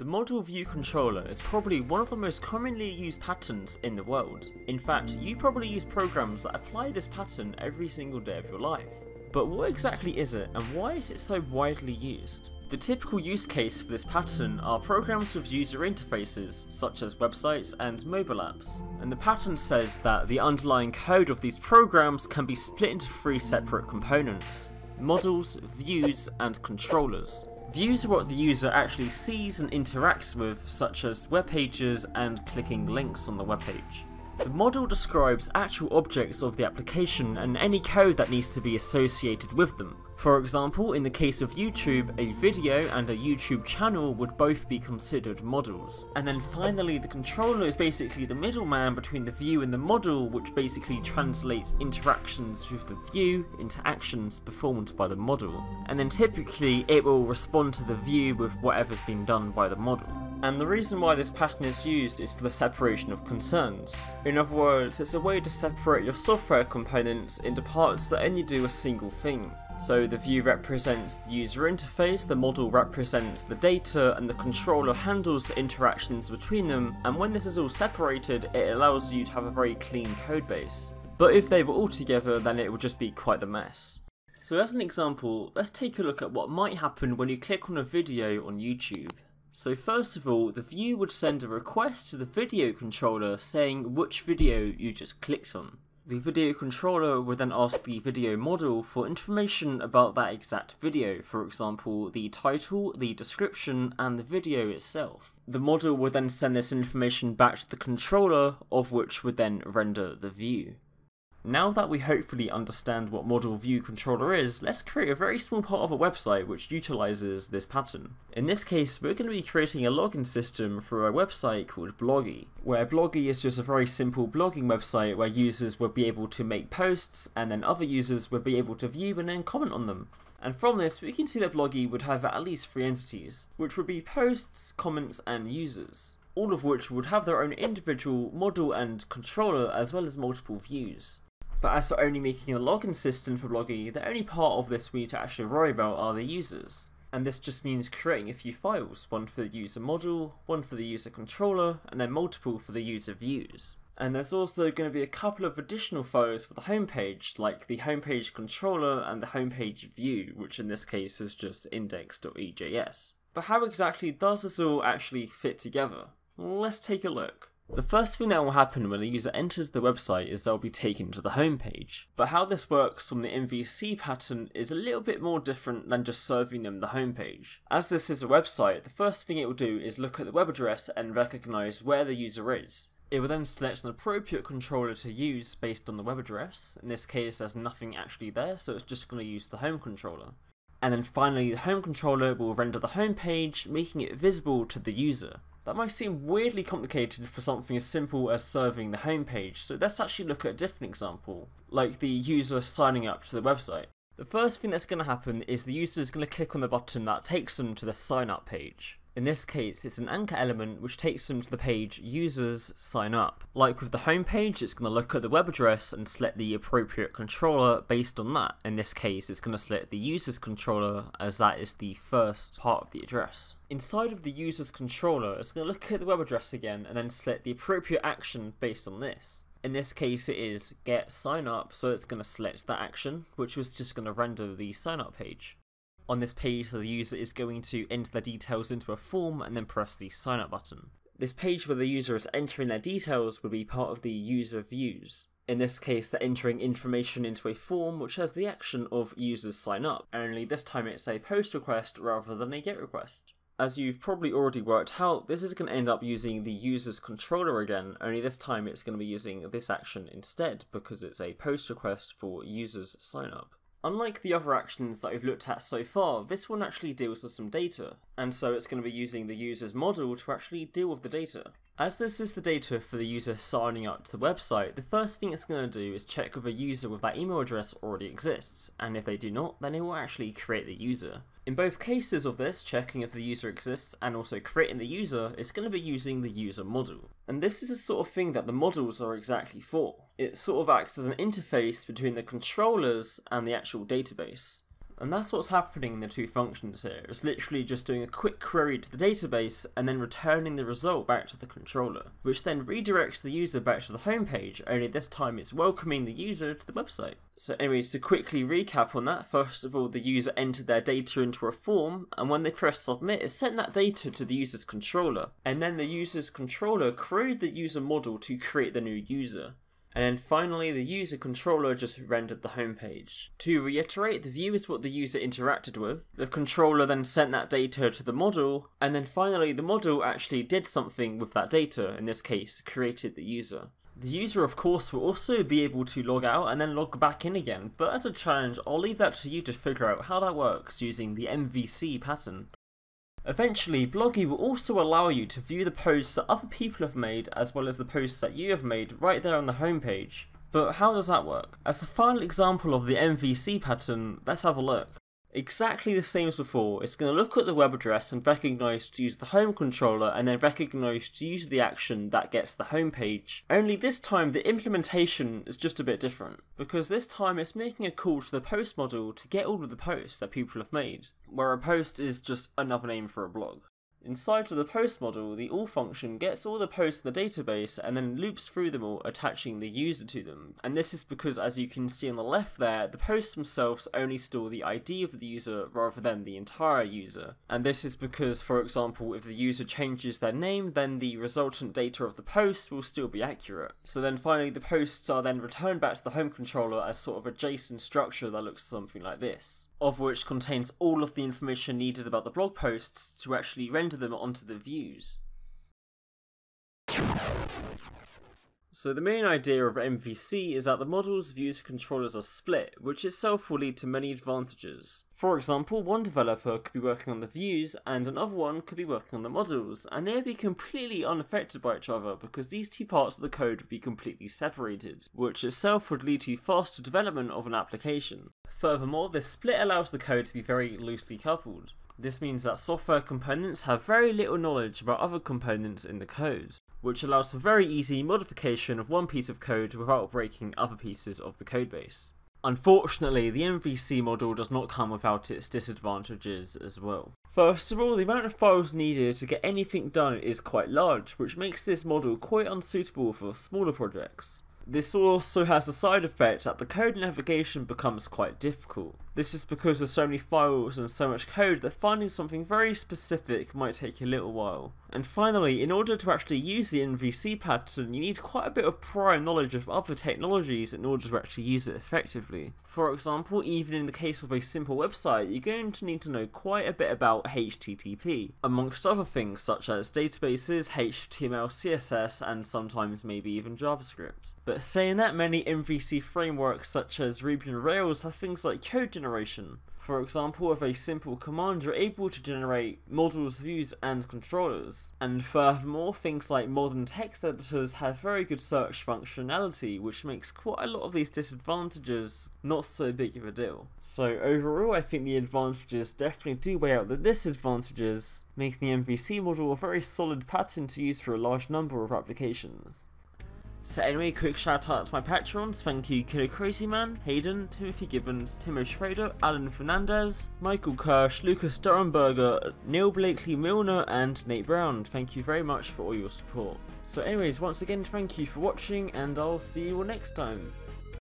The model view controller is probably one of the most commonly used patterns in the world. In fact, you probably use programs that apply this pattern every single day of your life. But what exactly is it and why is it so widely used? The typical use case for this pattern are programs with user interfaces, such as websites and mobile apps. And the pattern says that the underlying code of these programs can be split into three separate components models, views, and controllers. Views are what the user actually sees and interacts with, such as web pages and clicking links on the web page. The model describes actual objects of the application and any code that needs to be associated with them. For example, in the case of YouTube, a video and a YouTube channel would both be considered models. And then finally, the controller is basically the middleman between the view and the model, which basically translates interactions with the view into actions performed by the model. And then typically, it will respond to the view with whatever's been done by the model. And the reason why this pattern is used is for the separation of concerns. In other words, it's a way to separate your software components into parts that only do a single thing. So the view represents the user interface, the model represents the data, and the controller handles the interactions between them, and when this is all separated, it allows you to have a very clean codebase. But if they were all together, then it would just be quite the mess. So as an example, let's take a look at what might happen when you click on a video on YouTube. So first of all, the view would send a request to the video controller saying which video you just clicked on. The video controller would then ask the video model for information about that exact video, for example, the title, the description, and the video itself. The model would then send this information back to the controller, of which would then render the view. Now that we hopefully understand what Model View Controller is, let's create a very small part of a website which utilizes this pattern. In this case, we're going to be creating a login system for a website called Bloggy, where Bloggy is just a very simple blogging website where users will be able to make posts and then other users will be able to view and then comment on them. And from this, we can see that Bloggy would have at least three entities, which would be posts, comments, and users all of which would have their own individual model and controller as well as multiple views. But as we're only making a login system for Bloggy, the only part of this we need to actually worry about are the users. And this just means creating a few files, one for the user model, one for the user controller, and then multiple for the user views. And there's also going to be a couple of additional files for the homepage, like the homepage controller and the homepage view, which in this case is just index.ejs. But how exactly does this all actually fit together? Let's take a look. The first thing that will happen when a user enters the website is they'll be taken to the home page. But how this works from the MVC pattern is a little bit more different than just serving them the home page. As this is a website, the first thing it will do is look at the web address and recognize where the user is. It will then select an appropriate controller to use based on the web address. In this case, there's nothing actually there, so it's just going to use the home controller. And then finally, the home controller will render the home page, making it visible to the user. That might seem weirdly complicated for something as simple as serving the homepage, so let's actually look at a different example, like the user signing up to the website. The first thing that's going to happen is the user is going to click on the button that takes them to the sign up page. In this case, it's an anchor element which takes them to the page users sign up. Like with the home page, it's going to look at the web address and select the appropriate controller based on that. In this case, it's going to select the user's controller as that is the first part of the address. Inside of the user's controller, it's going to look at the web address again and then select the appropriate action based on this. In this case, it is get sign up, so it's going to select that action, which was just going to render the sign up page. On this page, the user is going to enter their details into a form and then press the sign up button. This page where the user is entering their details would be part of the user views. In this case, they're entering information into a form which has the action of users sign up, only this time it's a post request rather than a get request. As you've probably already worked out, this is going to end up using the user's controller again, only this time it's going to be using this action instead because it's a post request for users sign up. Unlike the other actions that we've looked at so far, this one actually deals with some data, and so it's going to be using the user's model to actually deal with the data. As this is the data for the user signing up to the website, the first thing it's going to do is check if a user with that email address already exists, and if they do not, then it will actually create the user. In both cases of this, checking if the user exists and also creating the user, it's going to be using the user model. And this is the sort of thing that the models are exactly for. It sort of acts as an interface between the controllers and the actual database. And that's what's happening in the two functions here. It's literally just doing a quick query to the database and then returning the result back to the controller, which then redirects the user back to the homepage, only this time it's welcoming the user to the website. So anyways, to quickly recap on that, first of all, the user entered their data into a form, and when they press submit, it sent that data to the user's controller, and then the user's controller queried the user model to create the new user. And then finally, the user controller just rendered the home page. To reiterate, the view is what the user interacted with, the controller then sent that data to the model, and then finally, the model actually did something with that data, in this case, created the user. The user, of course, will also be able to log out and then log back in again, but as a challenge, I'll leave that to you to figure out how that works using the MVC pattern. Eventually, Bloggy will also allow you to view the posts that other people have made as well as the posts that you have made right there on the homepage. But how does that work? As a final example of the MVC pattern, let's have a look exactly the same as before. It's going to look at the web address and recognize to use the home controller and then recognize to use the action that gets the home page. Only this time the implementation is just a bit different because this time it's making a call to the post model to get all of the posts that people have made, where a post is just another name for a blog. Inside of the post model, the all function gets all the posts in the database and then loops through them all, attaching the user to them. And this is because, as you can see on the left there, the posts themselves only store the ID of the user rather than the entire user. And this is because, for example, if the user changes their name, then the resultant data of the post will still be accurate. So then finally, the posts are then returned back to the home controller as sort of a JSON structure that looks something like this of which contains all of the information needed about the blog posts to actually render them onto the views. So the main idea of MVC is that the model's views and controllers are split, which itself will lead to many advantages. For example, one developer could be working on the views and another one could be working on the models, and they'd be completely unaffected by each other because these two parts of the code would be completely separated, which itself would lead to faster development of an application. Furthermore, this split allows the code to be very loosely coupled. This means that software components have very little knowledge about other components in the code, which allows for very easy modification of one piece of code without breaking other pieces of the codebase. Unfortunately, the MVC model does not come without its disadvantages as well. First of all, the amount of files needed to get anything done is quite large, which makes this model quite unsuitable for smaller projects. This also has a side effect that the code navigation becomes quite difficult. This is because there's so many files and so much code that finding something very specific might take a little while. And finally, in order to actually use the MVC pattern, you need quite a bit of prior knowledge of other technologies in order to actually use it effectively. For example, even in the case of a simple website, you're going to need to know quite a bit about HTTP, amongst other things such as databases, HTML, CSS, and sometimes maybe even JavaScript. But saying that, many MVC frameworks such as Ruby on Rails have things like code generation. For example, with a simple command, you're able to generate models, views, and controllers. And furthermore, things like modern text editors have very good search functionality, which makes quite a lot of these disadvantages not so big of a deal. So overall, I think the advantages definitely do weigh out the disadvantages, making the MVC model a very solid pattern to use for a large number of applications. So anyway, quick shout out to my patrons. Thank you Killer Crazy Man, Hayden, Timothy Gibbons, Timo Schrader, Alan Fernandez, Michael Kirsch, Lucas Durenberger, Neil Blakely Milner, and Nate Brown. Thank you very much for all your support. So anyways, once again, thank you for watching, and I'll see you all next time.